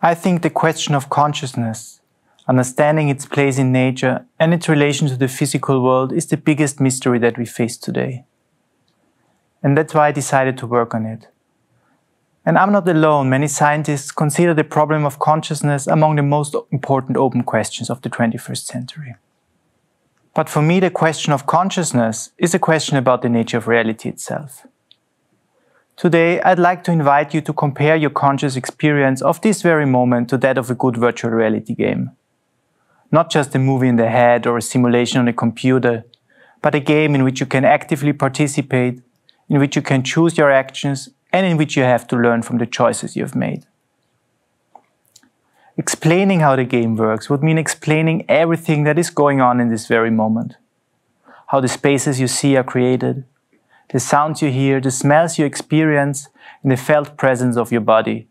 I think the question of consciousness, understanding its place in nature and its relation to the physical world is the biggest mystery that we face today. And that's why I decided to work on it. And I'm not alone. Many scientists consider the problem of consciousness among the most important open questions of the 21st century. But for me, the question of consciousness is a question about the nature of reality itself. Today, I'd like to invite you to compare your conscious experience of this very moment to that of a good virtual reality game. Not just a movie in the head or a simulation on a computer, but a game in which you can actively participate, in which you can choose your actions, and in which you have to learn from the choices you've made. Explaining how the game works would mean explaining everything that is going on in this very moment. How the spaces you see are created, the sounds you hear, the smells you experience, and the felt presence of your body.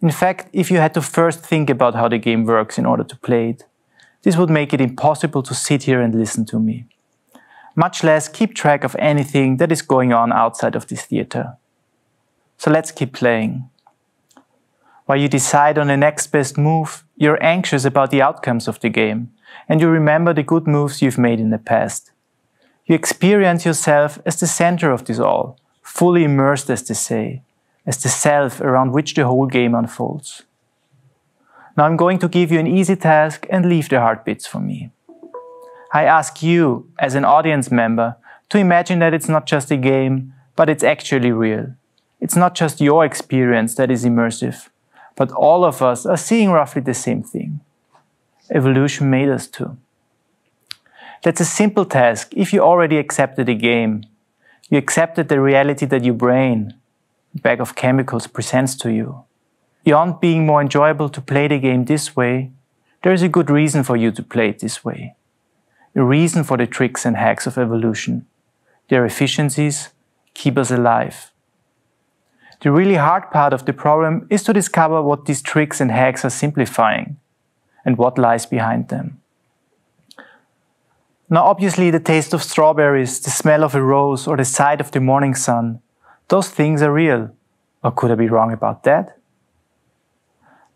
In fact, if you had to first think about how the game works in order to play it, this would make it impossible to sit here and listen to me. Much less keep track of anything that is going on outside of this theater. So let's keep playing. While you decide on the next best move, you're anxious about the outcomes of the game, and you remember the good moves you've made in the past. You experience yourself as the center of this all, fully immersed, as they say, as the self around which the whole game unfolds. Now I'm going to give you an easy task and leave the hard bits for me. I ask you, as an audience member, to imagine that it's not just a game, but it's actually real. It's not just your experience that is immersive, but all of us are seeing roughly the same thing. Evolution made us to. That's a simple task if you already accepted a game. You accepted the reality that your brain, a bag of chemicals, presents to you. Beyond being more enjoyable to play the game this way, there is a good reason for you to play it this way. A reason for the tricks and hacks of evolution. Their efficiencies keep us alive. The really hard part of the problem is to discover what these tricks and hacks are simplifying and what lies behind them. Now, obviously, the taste of strawberries, the smell of a rose, or the sight of the morning sun, those things are real. Or could I be wrong about that?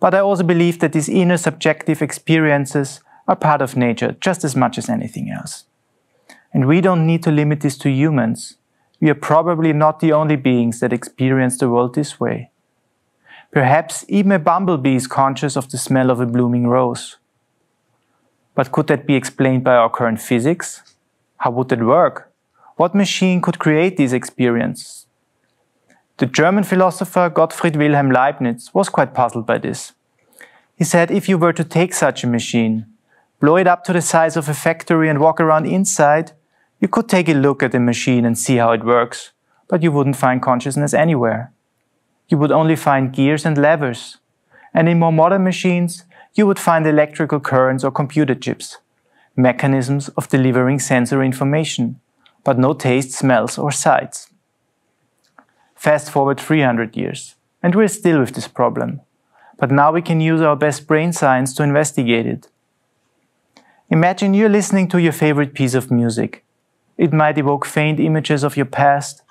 But I also believe that these inner subjective experiences are part of nature just as much as anything else. And we don't need to limit this to humans. We are probably not the only beings that experience the world this way. Perhaps even a bumblebee is conscious of the smell of a blooming rose. But could that be explained by our current physics? How would that work? What machine could create these experiences? The German philosopher Gottfried Wilhelm Leibniz was quite puzzled by this. He said if you were to take such a machine, blow it up to the size of a factory and walk around inside, you could take a look at the machine and see how it works, but you wouldn't find consciousness anywhere. You would only find gears and levers. And in more modern machines, you would find electrical currents or computer chips, mechanisms of delivering sensory information, but no taste, smells, or sights. Fast forward 300 years, and we're still with this problem. But now we can use our best brain science to investigate it. Imagine you're listening to your favorite piece of music. It might evoke faint images of your past.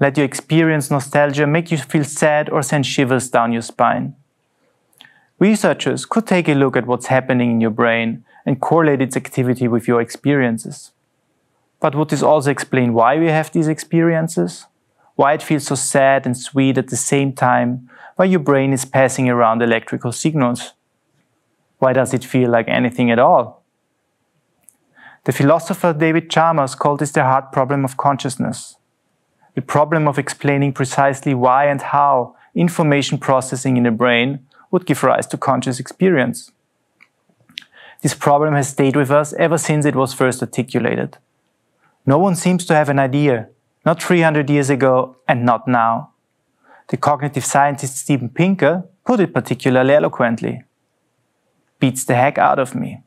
Let your experience nostalgia make you feel sad or send shivers down your spine. Researchers could take a look at what's happening in your brain and correlate its activity with your experiences. But would this also explain why we have these experiences? Why it feels so sad and sweet at the same time, why your brain is passing around electrical signals? Why does it feel like anything at all? The philosopher David Chalmers called this the hard problem of consciousness. The problem of explaining precisely why and how information processing in the brain would give rise to conscious experience. This problem has stayed with us ever since it was first articulated. No one seems to have an idea, not 300 years ago and not now. The cognitive scientist Steven Pinker put it particularly eloquently. Beats the heck out of me.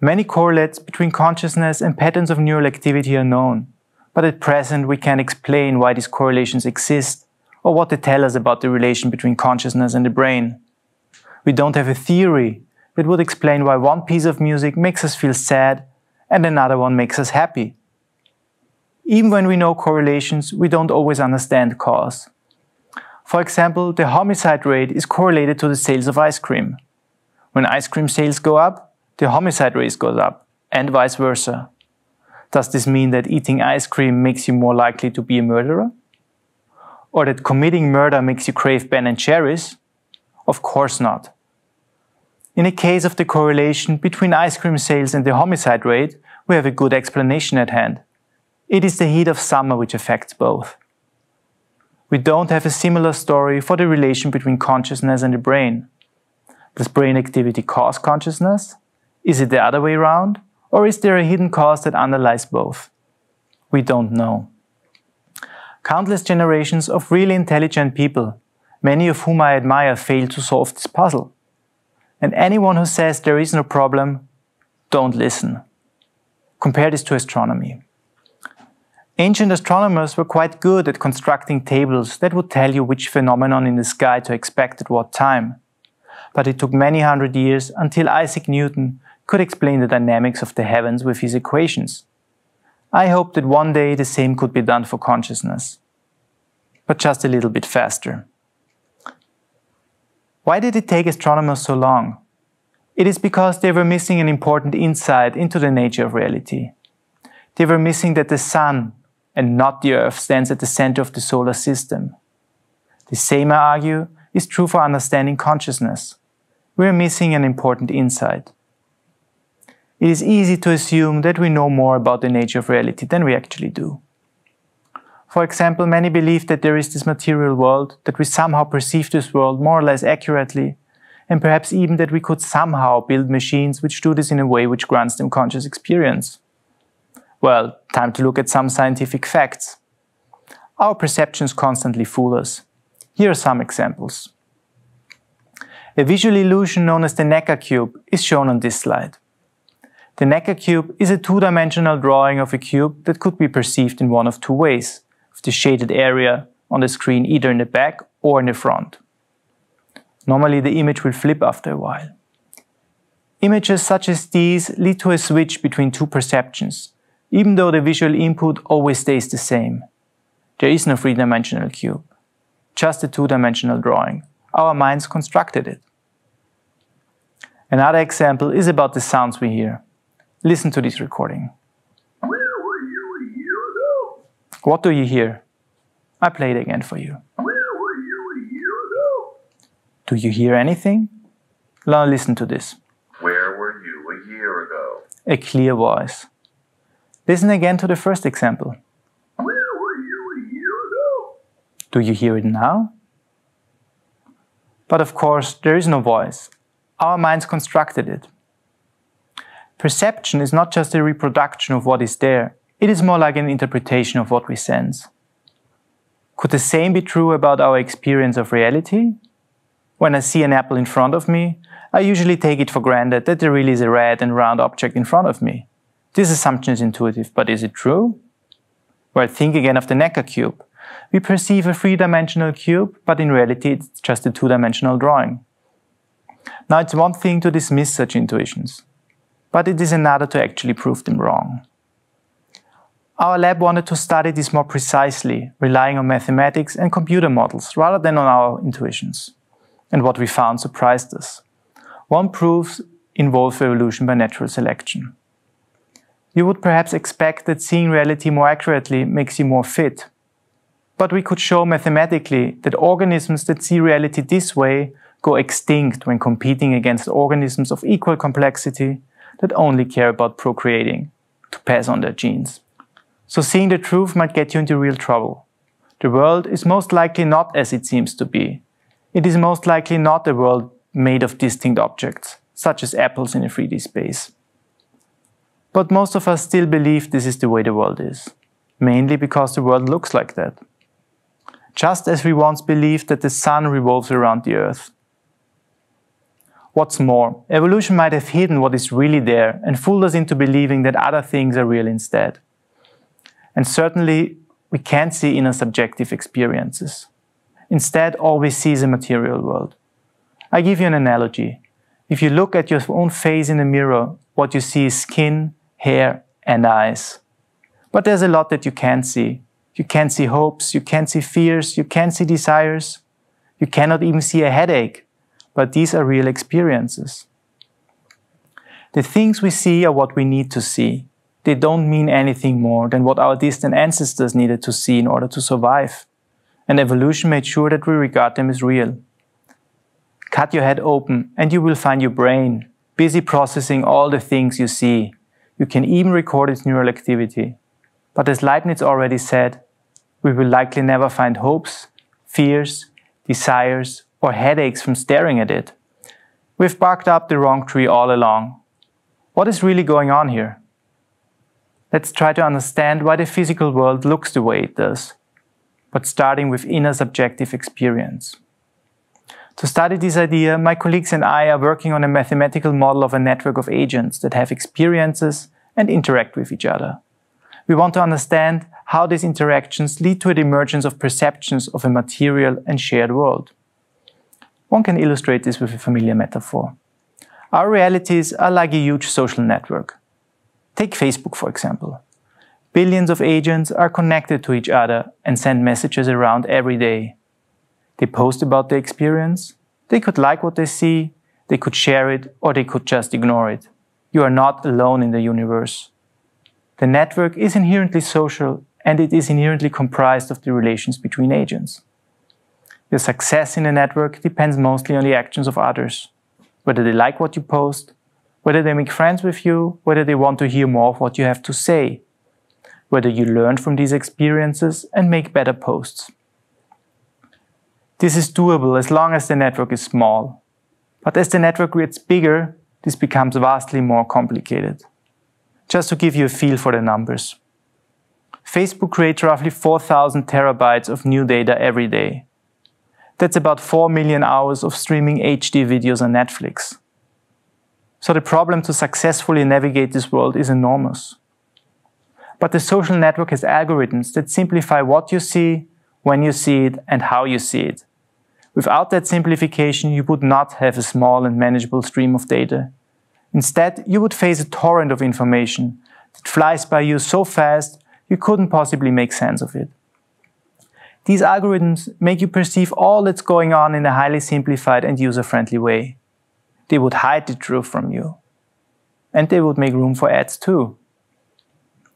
Many correlates between consciousness and patterns of neural activity are known, but at present we can't explain why these correlations exist or what they tell us about the relation between consciousness and the brain. We don't have a theory that would explain why one piece of music makes us feel sad and another one makes us happy. Even when we know correlations, we don't always understand cause. For example, the homicide rate is correlated to the sales of ice cream. When ice cream sales go up, the homicide rate goes up, and vice versa. Does this mean that eating ice cream makes you more likely to be a murderer? Or that committing murder makes you crave Ben and Jerry's? Of course not. In a case of the correlation between ice cream sales and the homicide rate, we have a good explanation at hand. It is the heat of summer which affects both. We don't have a similar story for the relation between consciousness and the brain. Does brain activity cause consciousness? Is it the other way around? Or is there a hidden cause that underlies both? We don't know. Countless generations of really intelligent people, many of whom I admire, fail to solve this puzzle. And anyone who says there is no problem, don't listen. Compare this to astronomy. Ancient astronomers were quite good at constructing tables that would tell you which phenomenon in the sky to expect at what time. But it took many hundred years until Isaac Newton could explain the dynamics of the heavens with his equations. I hope that one day the same could be done for consciousness. But just a little bit faster. Why did it take astronomers so long? It is because they were missing an important insight into the nature of reality. They were missing that the sun and not the earth stands at the center of the solar system. The same, I argue, is true for understanding consciousness. We are missing an important insight it is easy to assume that we know more about the nature of reality than we actually do. For example, many believe that there is this material world, that we somehow perceive this world more or less accurately, and perhaps even that we could somehow build machines which do this in a way which grants them conscious experience. Well, time to look at some scientific facts. Our perceptions constantly fool us. Here are some examples. A visual illusion known as the Necker cube is shown on this slide. The Necker cube is a two-dimensional drawing of a cube that could be perceived in one of two ways, with the shaded area on the screen either in the back or in the front. Normally the image will flip after a while. Images such as these lead to a switch between two perceptions, even though the visual input always stays the same. There is no three-dimensional cube, just a two-dimensional drawing. Our minds constructed it. Another example is about the sounds we hear. Listen to this recording. What do you hear? I play it again for you. Do you hear anything? Now listen to this. Where were you a year ago? A clear voice. Listen again to the first example. Where were you a year ago? Do you hear it now? But of course, there is no voice. Our minds constructed it. Perception is not just a reproduction of what is there, it is more like an interpretation of what we sense. Could the same be true about our experience of reality? When I see an apple in front of me, I usually take it for granted that there really is a red and round object in front of me. This assumption is intuitive, but is it true? Well, think again of the Necker cube. We perceive a three-dimensional cube, but in reality it's just a two-dimensional drawing. Now it's one thing to dismiss such intuitions but it is another to actually prove them wrong. Our lab wanted to study this more precisely, relying on mathematics and computer models rather than on our intuitions. And what we found surprised us. One proof involves evolution by natural selection. You would perhaps expect that seeing reality more accurately makes you more fit. But we could show mathematically that organisms that see reality this way go extinct when competing against organisms of equal complexity that only care about procreating to pass on their genes. So seeing the truth might get you into real trouble. The world is most likely not as it seems to be. It is most likely not a world made of distinct objects, such as apples in a 3D space. But most of us still believe this is the way the world is, mainly because the world looks like that. Just as we once believed that the sun revolves around the earth, What's more, evolution might have hidden what is really there and fooled us into believing that other things are real instead. And certainly, we can't see inner subjective experiences. Instead, all we see is a material world. I give you an analogy. If you look at your own face in the mirror, what you see is skin, hair, and eyes. But there's a lot that you can't see. You can't see hopes, you can't see fears, you can't see desires. You cannot even see a headache, but these are real experiences. The things we see are what we need to see. They don't mean anything more than what our distant ancestors needed to see in order to survive. And evolution made sure that we regard them as real. Cut your head open and you will find your brain busy processing all the things you see. You can even record its neural activity. But as Leibniz already said, we will likely never find hopes, fears, desires, or headaches from staring at it. We've barked up the wrong tree all along. What is really going on here? Let's try to understand why the physical world looks the way it does, but starting with inner subjective experience. To study this idea, my colleagues and I are working on a mathematical model of a network of agents that have experiences and interact with each other. We want to understand how these interactions lead to the emergence of perceptions of a material and shared world. One can illustrate this with a familiar metaphor. Our realities are like a huge social network. Take Facebook, for example. Billions of agents are connected to each other and send messages around every day. They post about their experience. They could like what they see, they could share it, or they could just ignore it. You are not alone in the universe. The network is inherently social and it is inherently comprised of the relations between agents. Your success in a network depends mostly on the actions of others, whether they like what you post, whether they make friends with you, whether they want to hear more of what you have to say, whether you learn from these experiences and make better posts. This is doable as long as the network is small. But as the network gets bigger, this becomes vastly more complicated. Just to give you a feel for the numbers. Facebook creates roughly 4,000 terabytes of new data every day. That's about 4 million hours of streaming HD videos on Netflix. So the problem to successfully navigate this world is enormous. But the social network has algorithms that simplify what you see, when you see it, and how you see it. Without that simplification, you would not have a small and manageable stream of data. Instead, you would face a torrent of information that flies by you so fast you couldn't possibly make sense of it. These algorithms make you perceive all that's going on in a highly simplified and user-friendly way. They would hide the truth from you. And they would make room for ads too.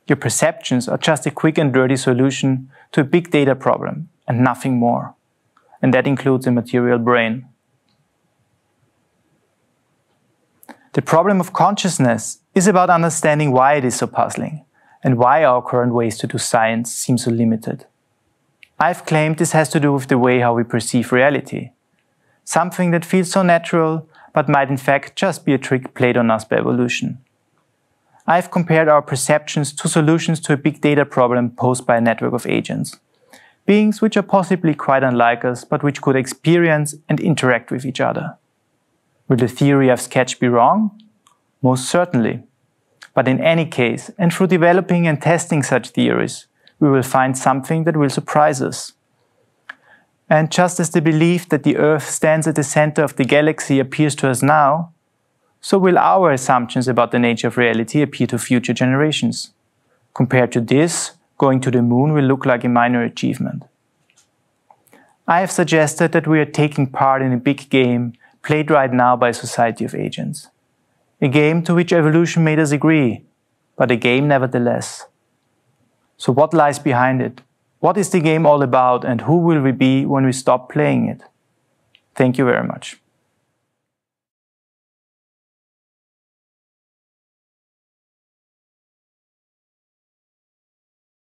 Your perceptions are just a quick and dirty solution to a big data problem and nothing more and that includes the material brain. The problem of consciousness is about understanding why it is so puzzling and why our current ways to do science seem so limited. I've claimed this has to do with the way how we perceive reality. Something that feels so natural, but might in fact just be a trick played on us by evolution. I've compared our perceptions to solutions to a big data problem posed by a network of agents beings which are possibly quite unlike us, but which could experience and interact with each other. Will the theory I've sketched be wrong? Most certainly. But in any case, and through developing and testing such theories, we will find something that will surprise us. And just as the belief that the Earth stands at the center of the galaxy appears to us now, so will our assumptions about the nature of reality appear to future generations. Compared to this, going to the moon will look like a minor achievement. I have suggested that we are taking part in a big game played right now by a society of agents. A game to which evolution made us agree, but a game nevertheless. So what lies behind it? What is the game all about and who will we be when we stop playing it? Thank you very much.